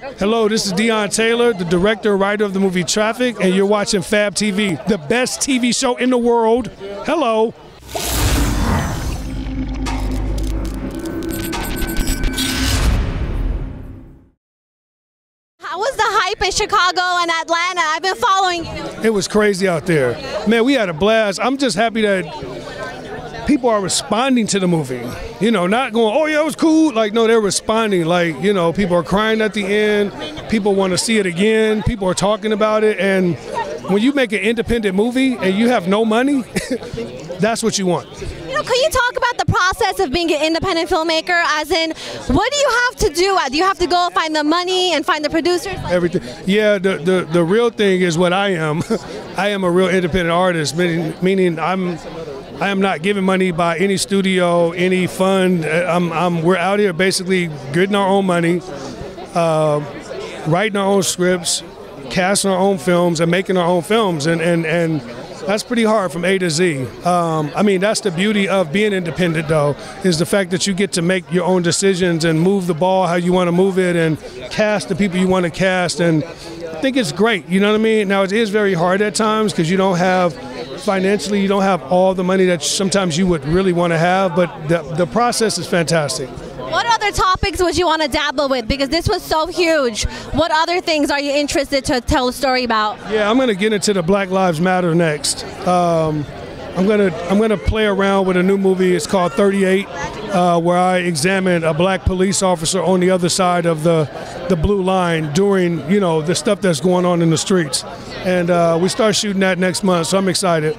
Hello, this is Deon Taylor, the director and writer of the movie Traffik, and you're watching Fab TV, the best TV show in the world. Hello. How was the hype in Chicago and Atlanta? I've been following you. It was crazy out there. Man, we had a blast. I'm just happy that people are responding to the movie. You know, not going, oh, yeah, it was cool. Like, no, they're responding. Like, you know, people are crying at the end. People want to see it again. People are talking about it. And when you make an independent movie and you have no money, that's what you want. You know, can you talk about the process of being an independent filmmaker? As in, what do you have to do? Uh, do you have to go find the money and find the producers? everything. Yeah, the, the the real thing is what I am. I am a real independent artist, meaning meaning I'm I am not given money by any studio, any fund. I'm, I'm we're out here basically getting our own money, uh, writing our own scripts, casting our own films, and making our own films, and and and. That's pretty hard from A to Z. Um, I mean, that's the beauty of being independent, though, is the fact that you get to make your own decisions and move the ball how you want to move it and cast the people you want to cast. And I think it's great. You know what I mean? Now it is very hard at times because you don't have financially, you don't have all the money that sometimes you would really want to have. But the the process is fantastic. What other topics would you want to dabble with? Because this was so huge. What other things are you interested to tell a story about? Yeah, I'm gonna get into the Black Lives Matter next. Um, I'm gonna I'm gonna play around with a new movie. It's called 38, uh, where I examine a black police officer on the other side of the the blue line during you know the stuff that's going on in the streets. And uh, we start shooting that next month, so I'm excited.